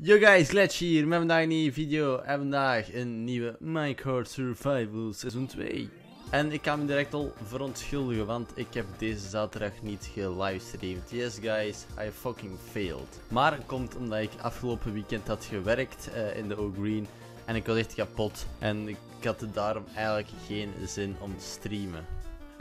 Yo guys, Gletch hier met vandaag een nieuwe video en vandaag een nieuwe Minecraft Survival Seizoen 2. En ik kan me direct al verontschuldigen, want ik heb deze zaterdag niet gelivestreamd. Yes guys, I fucking failed. Maar het komt omdat ik afgelopen weekend had gewerkt uh, in de O-Green en ik was echt kapot. En ik had daarom eigenlijk geen zin om te streamen.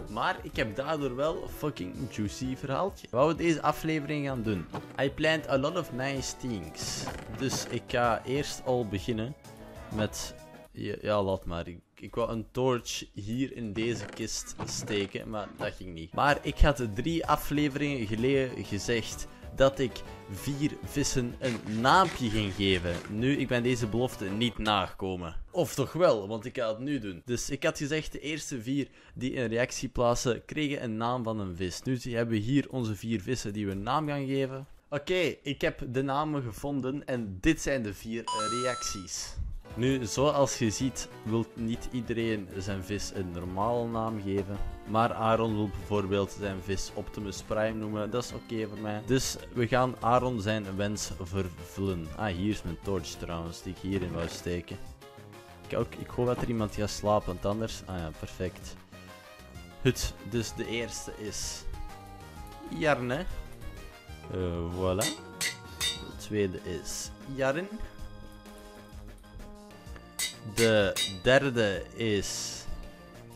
Maar ik heb daardoor wel een fucking juicy verhaaltje. Wat we deze aflevering gaan doen. I planned a lot of nice things. Dus ik ga eerst al beginnen met... Ja, laat maar. Ik, ik wou een torch hier in deze kist steken, maar dat ging niet. Maar ik had drie afleveringen geleden gezegd dat ik vier vissen een naampje ging geven. Nu, ik ben deze belofte niet nagekomen. Of toch wel, want ik ga het nu doen. Dus ik had gezegd, de eerste vier die een reactie plaatsen, kregen een naam van een vis. Nu hebben we hier onze vier vissen die we een naam gaan geven. Oké, ik heb de namen gevonden en dit zijn de vier reacties. Nu, zoals je ziet, wil niet iedereen zijn vis een normale naam geven. Maar Aaron wil bijvoorbeeld zijn vis Optimus Prime noemen. Dat is oké voor mij. Dus we gaan Aaron zijn wens vervullen. Ah, hier is mijn torch trouwens, die ik hierin wou steken. Ik, ook, ik hoop dat er iemand gaat slapen, want anders... Ah ja, perfect. Goed, dus de eerste is... Jarne. Uh, voilà. De tweede is Jarn. De derde is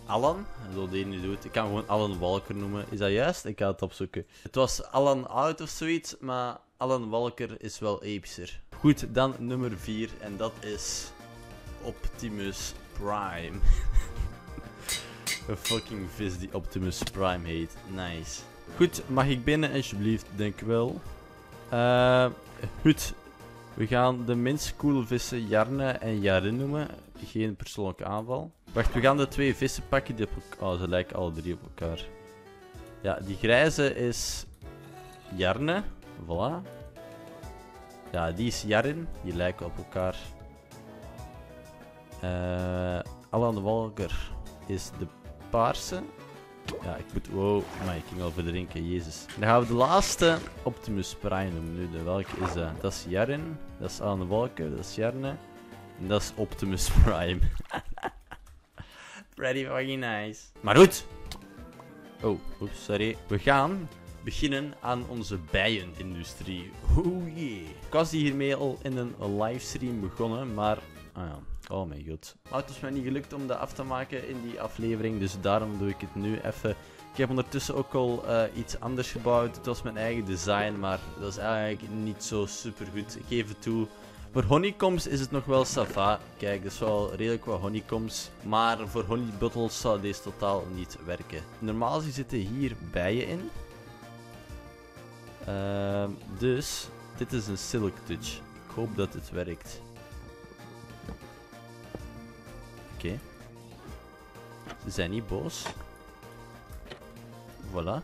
Alan. Zo die nu doet. Ik kan gewoon Alan Walker noemen. Is dat juist? Ik ga het opzoeken. Het was Alan Out of zoiets, maar Alan Walker is wel epischer. Goed, dan nummer 4 en dat is Optimus Prime. Een fucking vis die Optimus Prime heet. Nice. Goed, mag ik binnen alsjeblieft? Denk wel. Uh, goed, we gaan de minst coole vissen Jarne en Jarin noemen. Geen persoonlijke aanval. Wacht, we gaan de twee vissen pakken die op. Oh, ze lijken alle drie op elkaar. Ja, die grijze is Jarne. Voilà. Ja, die is Jarin. Die lijken op elkaar. Uh, Alan Walker is de paarse. Ja, ik moet... Wow, maar ik ging al verdrinken, jezus. Dan gaan we de laatste Optimus Prime noemen nu. De welke is dat? Dat is Jaren. Dat is Anne Walker. Dat is Jarne. En dat is Optimus Prime. Pretty fucking nice. Maar goed. Oh, oeps, sorry. We gaan beginnen aan onze bijenindustrie. Oh jee. Ik was hiermee al in een livestream begonnen, maar... Ah ja. Oh mijn god. Maar het is mij niet gelukt om dat af te maken in die aflevering, dus daarom doe ik het nu even. Ik heb ondertussen ook al uh, iets anders gebouwd. Het was mijn eigen design, maar dat is eigenlijk niet zo super goed. Ik geef het toe. Voor honeycombs is het nog wel sava. Kijk, dat is wel redelijk wat honeycombs. Maar voor honeybuttels zou deze totaal niet werken. Normaal zitten hier bijen in. Uh, dus, dit is een silk touch. Ik hoop dat het werkt. Oké. Ze zijn niet boos. Voilà.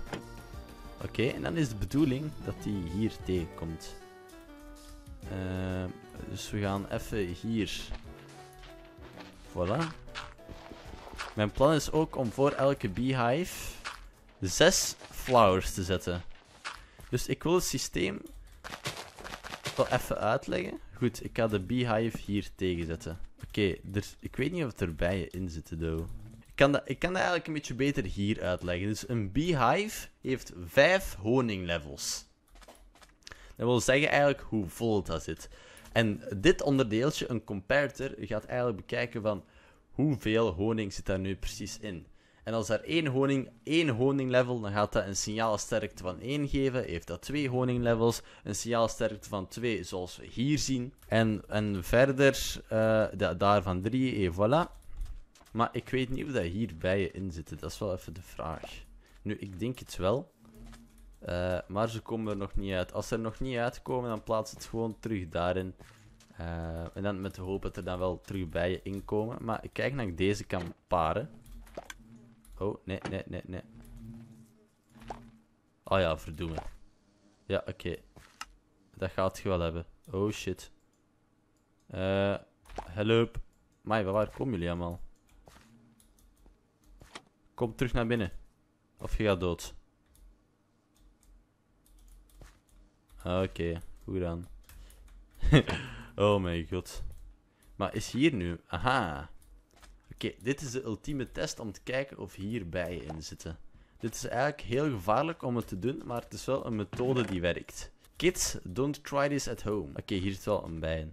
Oké, en dan is de bedoeling dat hij hier tegenkomt. Uh, dus we gaan even hier. Voilà. Mijn plan is ook om voor elke beehive zes flowers te zetten. Dus ik wil het systeem wel even uitleggen. Goed, ik ga de beehive hier tegenzetten. Oké, ik weet niet of er bijen in zitten, though. Ik kan, dat, ik kan dat eigenlijk een beetje beter hier uitleggen. Dus een beehive heeft vijf honinglevels. Dat wil zeggen eigenlijk hoe vol dat zit. En dit onderdeeltje, een comparator, gaat eigenlijk bekijken van hoeveel honing zit daar nu precies in. En als er één honing, één honinglevel, dan gaat dat een signaalsterkte van 1 geven. Heeft dat twee honinglevels, een signaalsterkte van 2, zoals we hier zien. En, en verder uh, daar van 3, en voilà. Maar ik weet niet of dat hier bijen in zitten. Dat is wel even de vraag. Nu, ik denk het wel. Uh, maar ze komen er nog niet uit. Als ze er nog niet uitkomen, dan plaats het gewoon terug daarin. En dan met de hoop dat er dan wel terug bijen inkomen. Maar ik kijk naar ik deze kan paren. Oh, nee, nee, nee, nee. Oh ja, verdoemen. Ja, oké. Dat gaat je wel hebben. Oh shit. Eh, uh, help. Maar waar komen jullie allemaal? Kom terug naar binnen. Of je gaat dood. Oké, okay, goed dan. Oh mijn god. Maar is hier nu... Aha. Oké, dit is de ultieme test om te kijken of hier bijen in zitten. Dit is eigenlijk heel gevaarlijk om het te doen, maar het is wel een methode die werkt. Kids, don't try this at home. Oké, hier zit wel een bij.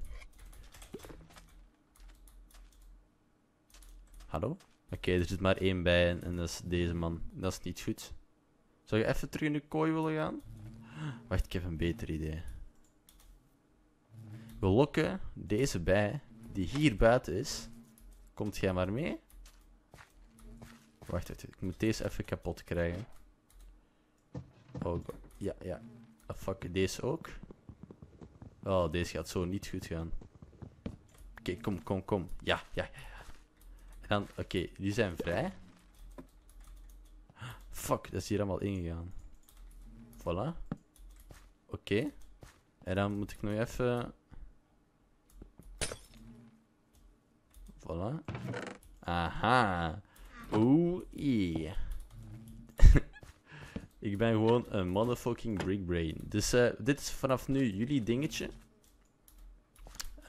Hallo? Oké, er zit maar één bij en dat is deze man. Dat is niet goed. Zou je even terug in de kooi willen gaan? Wacht, ik heb een beter idee. We lokken deze bij, die hier buiten is. Komt jij maar mee? Wacht, ik moet deze even kapot krijgen. Oh, ja, ja. Oh, fuck, deze ook. Oh, deze gaat zo niet goed gaan. Oké, kom, kom, kom. Ja, ja, ja. En dan, oké, die zijn vrij. Fuck, dat is hier allemaal ingegaan. Voilà. Oké. En dan moet ik nog even... Voilà. Aha. Yeah. ik ben gewoon een motherfucking brick brain. Dus uh, dit is vanaf nu jullie dingetje.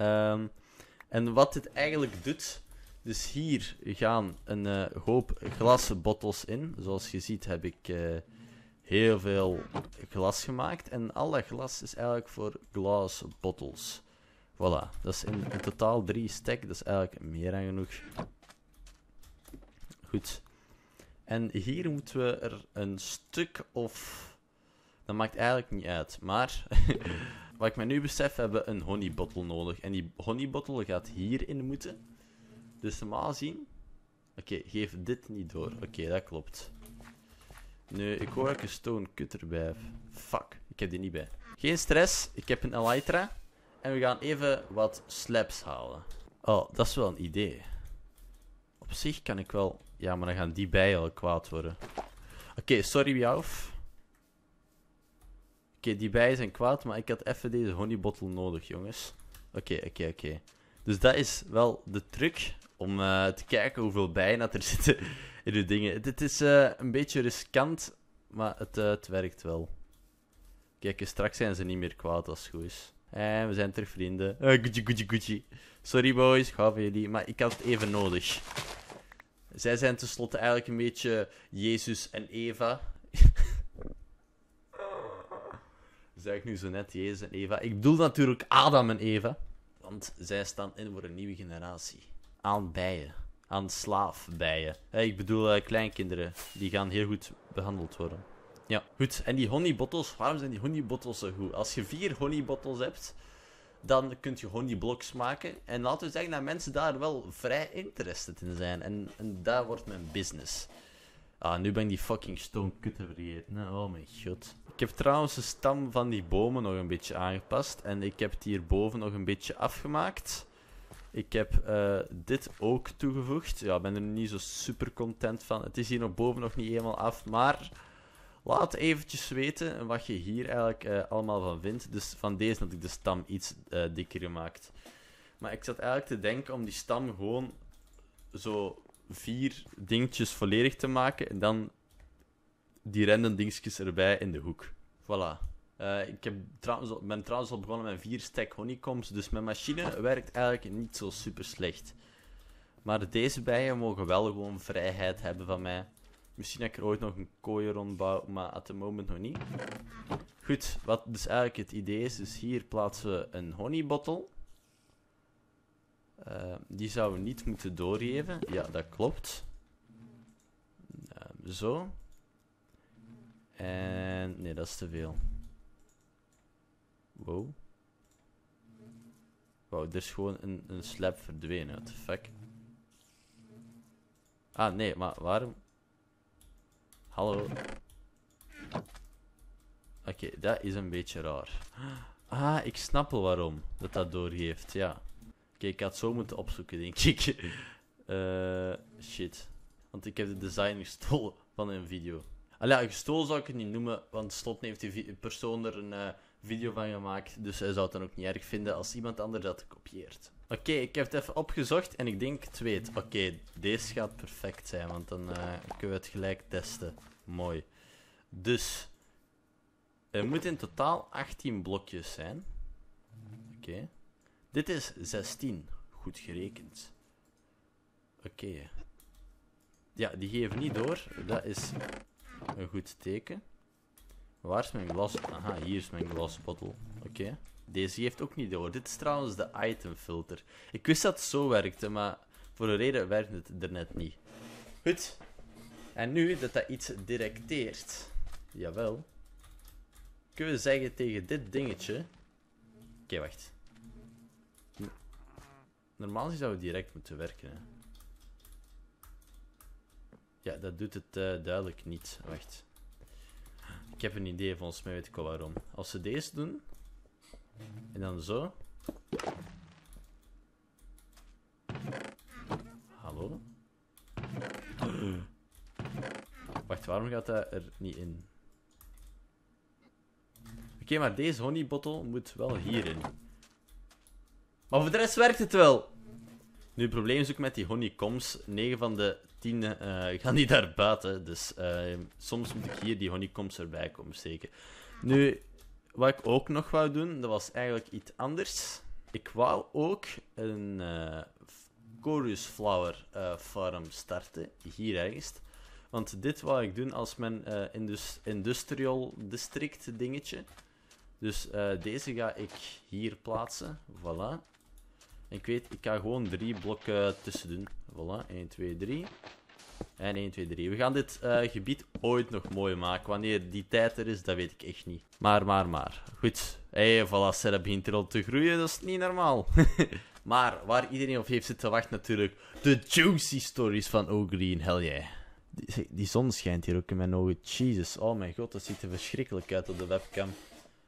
Um, en wat dit eigenlijk doet... Dus hier gaan een uh, hoop glasbottles in. Zoals je ziet heb ik... Uh, heel veel glas gemaakt. En al dat glas is eigenlijk voor glass bottles. Voilà, dat is in, totaal drie stek. Dat is eigenlijk meer dan genoeg. Goed. En hier moeten we er een stuk of... Dat maakt eigenlijk niet uit. Maar, wat ik me nu besef, hebben we een honeybottle nodig. En die honeybottle gaat hierin moeten. Dus normaal zien... Oké, geef dit niet door. Oké, dat klopt. Nee, ik hoor een stone cutter bij. Fuck, ik heb die niet bij. Geen stress, ik heb een Elytra. En we gaan even wat slabs halen. Oh, dat is wel een idee. Op zich kan ik wel... Ja, maar dan gaan die bijen al kwaad worden. Oké, sorry Wiauf. Oké, die bijen zijn kwaad, maar ik had even deze honeybottle nodig, jongens. Oké, oké, oké. Dus dat is wel de truc om uh, te kijken hoeveel bijen dat er zitten in de dingen. Het, is uh, een beetje riskant, maar het, uh, het werkt wel. Kijk, straks zijn ze niet meer kwaad als het goed is. En we zijn terug vrienden. Uh, Gucci. Sorry boys, ga jullie, maar ik had het even nodig. Zij zijn tenslotte eigenlijk een beetje Jezus en Eva. zeg ik nu zo net Jezus en Eva. Ik bedoel natuurlijk Adam en Eva. Want zij staan in voor een nieuwe generatie. Aan bijen. Aan slaafbijen. Ik bedoel kleinkinderen. Die gaan heel goed behandeld worden. Ja, goed. En die honeybottles, waarom zijn die honeybottles zo goed? Als je vier honeybottles hebt, dan kun je honeyblocks maken. En laten we zeggen dat mensen daar wel vrij interested in zijn. En, en daar wordt mijn business. Ah, nu ben ik die fucking stone cutter vergeten. Oh mijn god. Ik heb trouwens de stam van die bomen nog een beetje aangepast. En ik heb het hierboven nog een beetje afgemaakt. Ik heb uh, dit ook toegevoegd. Ja, ik ben er niet zo super content van. Het is hier nog boven nog niet helemaal af. Maar laat eventjes weten wat je hier eigenlijk uh, allemaal van vindt. Dus van deze had ik de stam iets uh, dikker gemaakt. Maar ik zat eigenlijk te denken om die stam gewoon zo vier dingetjes volledig te maken. En dan die random dingetjes erbij in de hoek. Voilà. Uh, ik heb trouwens, ben trouwens al begonnen met vier stack honeycombs, dus mijn machine werkt eigenlijk niet zo super slecht. Maar deze bijen mogen wel gewoon vrijheid hebben van mij. Misschien dat ik er ooit nog een kooi rondbouw, maar at the moment nog niet. Goed, wat dus eigenlijk het idee is, dus hier plaatsen we een honeybottle. Uh, die zouden we niet moeten doorgeven. Ja, dat klopt. Uh, zo. En nee, dat is te veel. Wow. Wow, er is gewoon een, een slab verdwenen. What the fuck? Ah, nee, maar waarom... Hallo? Oké, dat is een beetje raar. Ah, ik snap wel waarom dat dat doorgeeft, ja. Oké, ik had zo moeten opzoeken, denk ik. Uh, shit. Want ik heb de design gestolen van een video. Allee, gestolen zou ik het niet noemen, want slot heeft die persoon er een... Video van gemaakt. Dus hij zou het dan ook niet erg vinden als iemand anders dat kopieert. Oké, ik heb het even opgezocht en ik denk weet. Oké, deze gaat perfect zijn, want dan uh, kunnen we het gelijk testen. Mooi. Dus, er moeten in totaal 18 blokjes zijn. Oké. Dit is 16. Goed gerekend. Oké. Ja, die geven niet door. Dat is een goed teken. Waar is mijn glas? Aha, hier is mijn glasbottel. Oké. Deze geeft ook niet door. Dit is trouwens de itemfilter. Ik wist dat het zo werkte, maar voor een reden werkt het er net niet. Goed. En nu dat dat iets directeert. Jawel. Kunnen we zeggen tegen dit dingetje. Oké, wacht. Normaal zou het direct moeten werken. Hè. Ja, dat doet het uh, duidelijk niet. Wacht. Heb een idee, volgens mij weet ik al waarom. Als ze deze doen, en dan zo. Hallo? Wacht, waarom gaat dat er niet in? Oké, maar deze honeybottle moet wel hierin. Maar voor de rest werkt het wel. Nu, het probleem is ook met die honeycombs. 9 van de 10 uh, eh, gaan die daar buiten. Dus uh, soms moet ik hier die honeycombs erbij komen steken. Nu, wat ik ook nog wou doen, dat was eigenlijk iets anders. Ik wou ook een uh, Flower farm starten, hier ergens. Want dit wou ik doen als mijn indus industrial district dingetje. Dus deze ga ik hier plaatsen. Voilà. Ik weet, ik ga gewoon drie blokken tussen doen. Voilà, 1, 2, 3. En 1, 2, 3. We gaan dit uh, gebied ooit nog mooi maken. Wanneer die tijd er is, dat weet ik echt niet. Maar, maar, maar. Goed. Hey, voilà, Sarah begint er al te groeien. Dat is niet normaal. maar waar iedereen op heeft zitten wachten natuurlijk. De juicy stories van O'Green. Hell yeah. Die, die, zon schijnt hier ook in mijn ogen. Jesus. Oh mijn god, dat ziet er verschrikkelijk uit op de webcam.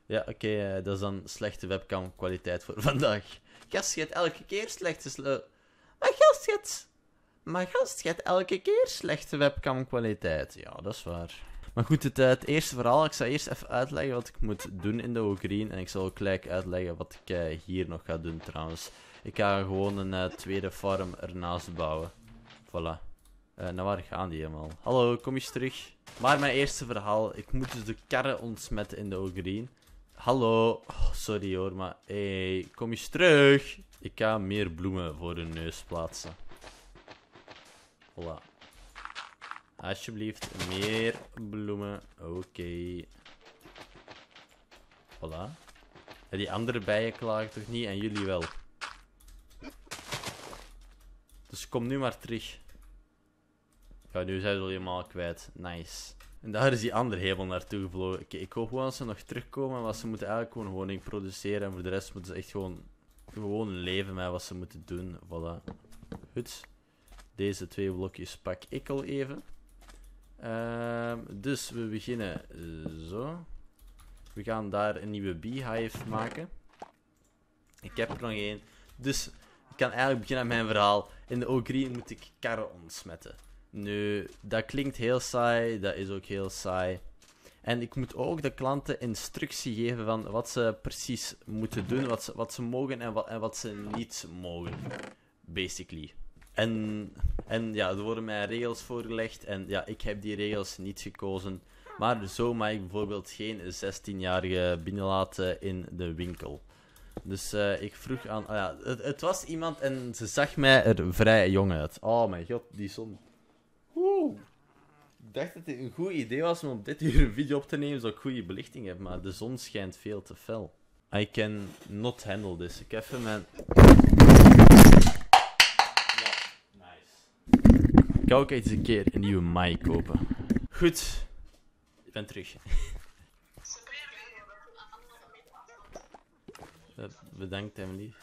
Ja, oké. Uh, dat is dan slechte webcam kwaliteit voor vandaag. Gast, je elke keer slechte... Maar gast, je hebt gast, je elke keer slechte webcam-kwaliteit. Ja, dat is waar. Maar goed, het, eh, het, eerste verhaal. Ik zal eerst even uitleggen wat ik moet doen in de Ogreen. En ik zal ook gelijk uitleggen wat ik uh, hier nog ga doen trouwens. Ik ga gewoon een uh, tweede farm ernaast bouwen. Voilà. naar waar gaan die helemaal? Hallo, kom eens terug. Maar mijn eerste verhaal. Ik moet dus de karren ontsmetten in de Ogreen. Hallo. Oh, sorry hoor, maar hey, kom eens terug. Ik ga meer bloemen voor hun neus plaatsen. Voilà. Alsjeblieft, meer bloemen. Oké. Okay. Voilà. Die andere bijen klagen toch niet en jullie wel. Dus kom nu maar terug. Nu zijn al helemaal kwijt. Nice. En daar is die andere helemaal naartoe gevlogen. Okay, ik hoop gewoon ze nog terugkomen, maar ze moeten eigenlijk gewoon honing produceren. En voor de rest moeten ze echt gewoon, gewoon leven met wat ze moeten doen. Voilà. Goed. Deze twee blokjes pak ik al even. Uh, dus we beginnen zo. We gaan daar een nieuwe beehive maken. Ik heb er nog één. Dus ik kan eigenlijk beginnen met mijn verhaal. In de O3 moet ik karren ontsmetten. Nu, dat klinkt heel saai. Dat is ook heel saai. En ik moet ook de klanten instructie geven van wat ze precies moeten doen, wat ze, wat ze mogen en wat, en wat ze niet mogen. Basically. En, en ja, er worden mij regels voorgelegd en ja, ik heb die regels niet gekozen. Maar zo mag ik bijvoorbeeld geen 16-jarige binnenlaten in de winkel. Dus uh, ik vroeg aan... Oh ja, het, was iemand en ze zag mij er vrij jong uit. Oh mijn god, die zon. Dacht dat het een goed idee was om op dit uur een video op te nemen, zodat ik goede belichting heb. Maar de zon schijnt veel te fel. I can not handle this. Ik even mijn... Ik ga ook eens een keer een nieuwe mic kopen. Goed, ik ben terug. Bedankt, Emily.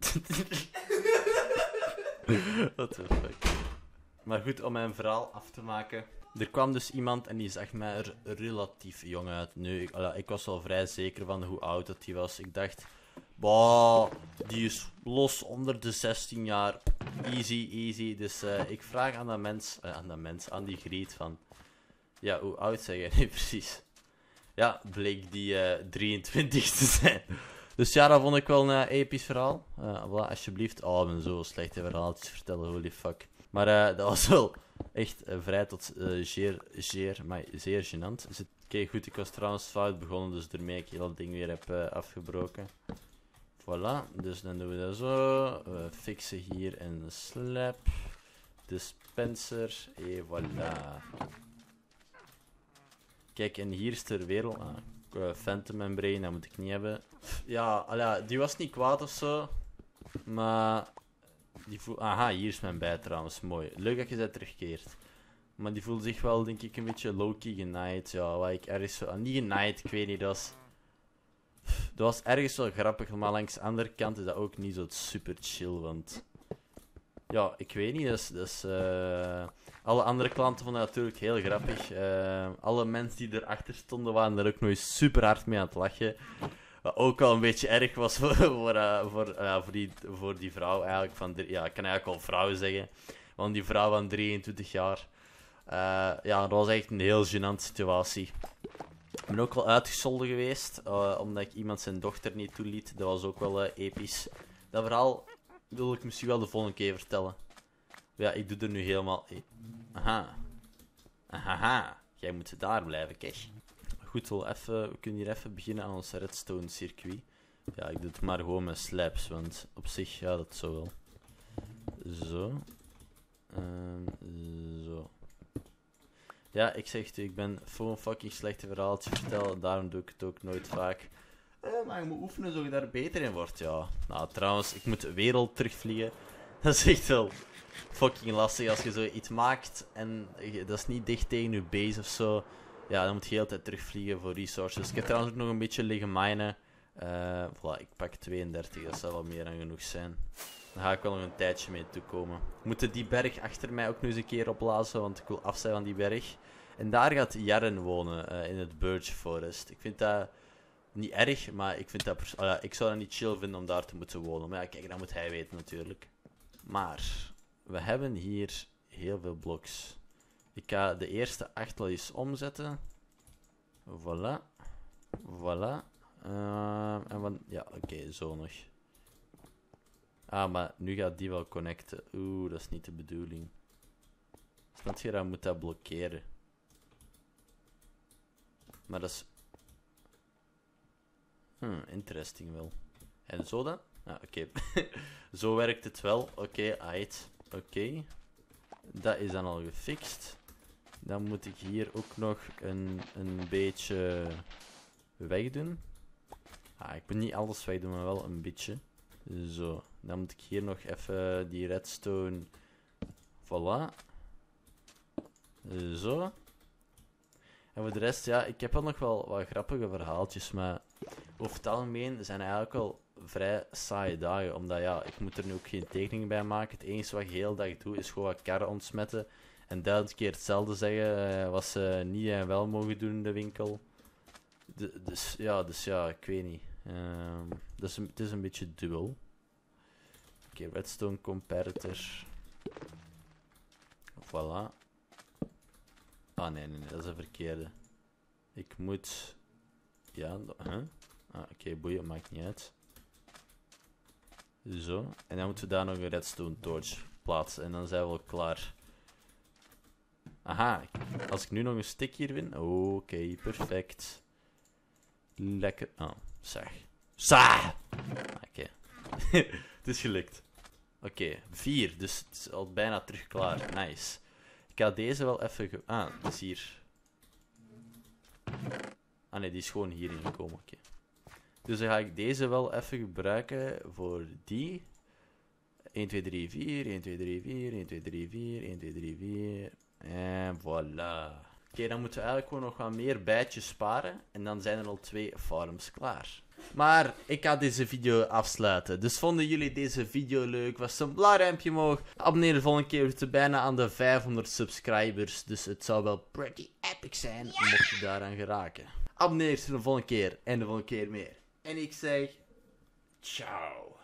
What the fuck. Maar goed, om mijn verhaal af te maken. Er kwam dus iemand en die zag mij er relatief jong uit. Nu, ik, was wel vrij zeker van hoe oud dat hij was. Ik dacht, Bah, die is los onder de 16 jaar. Easy, easy. Dus uh, ik vraag aan dat mens, uh, aan dat mens, aan die griet van... Ja, hoe oud zeg jij nu precies? Ja, bleek die uh, eh, 23 te zijn. Dus ja, dat vond ik wel een episch verhaal. Voilà, alsjeblieft. Oh, ik ben zo slechte verhaaltjes vertellen, holy fuck. Maar dat was wel echt vrij tot zeer, zeer, maar zeer gênant. Oké, goed, ik was trouwens fout begonnen, dus daarmee ik heel dat ding weer heb afgebroken. Voilà, dus dan doen we dat zo. We fixen hier een slab. Dispenser. En voilà. Kijk, en hier is ter wereld. Ah, eh, Phantom Membrane, dat moet ik niet hebben. Ja, al ja, die was niet kwaad of zo. Maar. Die. Aha, hier is mijn bij trouwens. Mooi. Leuk dat je dat terugkeert. Maar die voelde zich wel, denk ik, een beetje low-key genaaid. Ja, wat ik ergens ah, niet genaaid, ik weet niet. Dat was... Dat was ergens wel grappig, maar langs de andere kant is dat ook niet zo super chill. Want. Ja, ik weet niet. Dus, dus, eh, alle andere klanten vonden dat natuurlijk heel grappig. Eh, alle mensen die erachter stonden waren er ook eens super hard mee aan het lachen. Wat ook wel een beetje erg was voor, voor, eh, voor, eh, voor, die, voor die vrouw eigenlijk. Van, ja, ik kan eigenlijk al vrouw zeggen. Want die vrouw van 23 jaar. eh, ja, dat was echt een heel gênante situatie. Ik ben ook wel uitgescholden geweest. omdat ik iemand zijn dochter niet toeliet. Dat was ook wel episch. Dat verhaal wil ik misschien wel de volgende keer vertellen. Ja, ik doe er nu helemaal... Aha. Ahaha. Jij moet daar blijven, Cash. Goed, wel even, we kunnen hier even beginnen aan ons redstone circuit. Ja, ik doe het maar gewoon met slabs, want op zich ja, dat zo wel. Zo. En zo. Ja, ik zeg het, u, ik ben voor een fucking slechte verhaaltje vertellen, daarom doe ik het ook nooit vaak. Eh, maar je moet oefenen zodat je daar beter in wordt, ja. Nou, trouwens, ik moet de wereld terugvliegen. Dat is echt wel fucking lastig als je zoiets maakt en dat is niet dicht tegen je base of zo. Ja, dan moet je de hele tijd terugvliegen voor resources. Ik heb trouwens ook nog een beetje liggen minen. Eh voilà, ik pak 32, dat zal wel meer dan genoeg zijn. Dan ga ik wel nog een tijdje mee toekomen. We moeten die berg achter mij ook nog eens een keer opblazen, want ik wil af zijn van die berg. En daar gaat Jarren wonen, eh, in het Birch Forest. Ik vind dat niet erg, maar ik, vind dat ah ja, ik zou dat niet chill vinden om daar te moeten wonen. Maar ja, kijk, dat moet hij weten natuurlijk. Maar, we hebben hier heel veel bloks. Ik ga de eerste acht al eens omzetten. Voilà. Voilà. Ehm, en wat... Ja, oké, zo nog. Ah, maar nu gaat die wel connecten. Oeh, dat is niet de bedoeling. Snap je, moet dat blokkeren. Maar dat is... Hmm, interesting wel. En zo dan? Ah, oké. zo werkt het wel. Oké, aight. Oké. Dat is dan al gefixt. Dan moet ik hier ook nog een, een beetje wegdoen. Ah, ik moet niet alles wegdoen, maar wel een beetje. Zo. Dan moet ik hier nog even die redstone. Voilà. Zo. En voor de rest, ja, ik heb wel nog wel wat grappige verhaaltjes, maar over het algemeen zijn eigenlijk wel vrij saaie dagen. Omdat ja, ik moet er nu ook geen tekening bij maken. Het enige wat ik de hele dag doe, is gewoon wat karren ontsmetten. En duizend keer hetzelfde zeggen, eh, wat ze niet en wel mogen doen in de winkel. Dus, ja, dus ja, ik weet niet. Ehm, dus het is een beetje dual. Oké, redstone comparator. Voilà. Ah, nee, nee, nee, dat is een verkeerde. Ik moet... Ja, huh? Ah, oké, boeien, maakt niet uit. Zo. En dan moeten we daar nog een redstone torch plaatsen. En dan zijn we al klaar. Aha, als ik nu nog een stick hier win. Oké, perfect. Lekker. Oh, zeg. Sa! Oké. het is gelukt. Oké, vier. Dus het is al bijna terug klaar. Nice. Ik ga deze wel even. Ah, dat is hier. Ah nee, die is gewoon hierin gekomen. Oké. Dus dan ga ik deze wel even gebruiken voor die. 1, 2, 3, 4, 1, 2, 3, 4, 1, 2, 3, 4, 1, 2, 3, 4. En voilà. Oké, dan moeten we eigenlijk gewoon nog wat meer bijtjes sparen. En dan zijn er al twee farms klaar. Maar ik ga deze video afsluiten. Dus vonden jullie deze video leuk? Was een blauw omhoog. Abonneer de volgende keer. We zitten bijna aan de 500 subscribers. Dus het zou wel pretty epic zijn mocht je daaraan geraken. Abonneer je de volgende keer en de volgende keer meer. En ik zeg... Ciao.